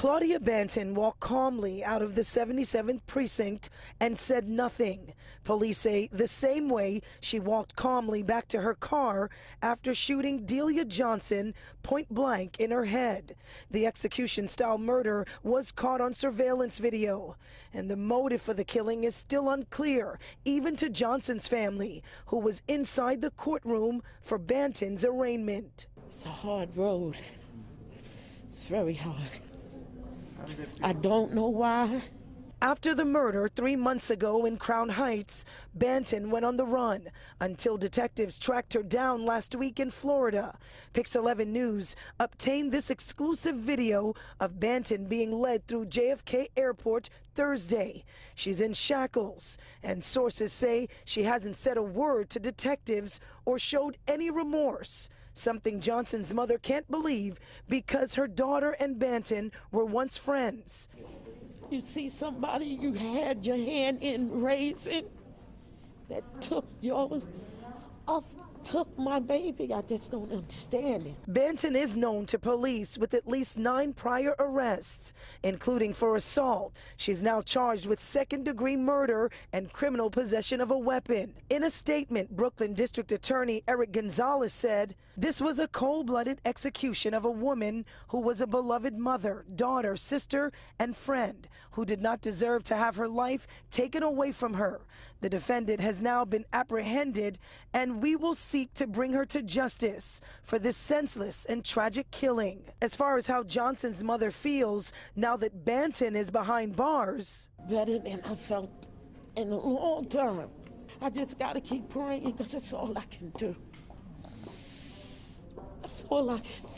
Claudia Banton walked calmly out of the 77th precinct and said nothing. Police say the same way she walked calmly back to her car after shooting Delia Johnson point blank in her head. The execution style murder was caught on surveillance video, and the motive for the killing is still unclear, even to Johnson's family, who was inside the courtroom for Banton's arraignment. It's a hard road. It's very hard. I don't know why. After the murder three months ago in Crown Heights, Banton went on the run until detectives tracked her down last week in Florida. Pix 11 News obtained this exclusive video of Banton being led through JFK Airport Thursday. She's in shackles, and sources say she hasn't said a word to detectives or showed any remorse something Johnson's mother can't believe because her daughter and Banton were once friends. You see somebody you had your hand in raising that took your, uh, took my baby. I just don't understand it. Banton is known to police with at least nine prior arrests, including for assault. She's now charged with second degree murder and criminal possession of a weapon. In a statement, Brooklyn District Attorney Eric Gonzalez said this was a cold blooded execution of a woman who was a beloved mother, daughter, sister, and friend who did not deserve to have her life taken away from her. The defendant has now been apprehended, and we will seek to bring her to justice for this senseless and tragic killing. As far as how Johnson's mother feels now that Banton is behind bars, Better than I felt in a long time. I just got to keep praying because that's all I can do. That's all I can do.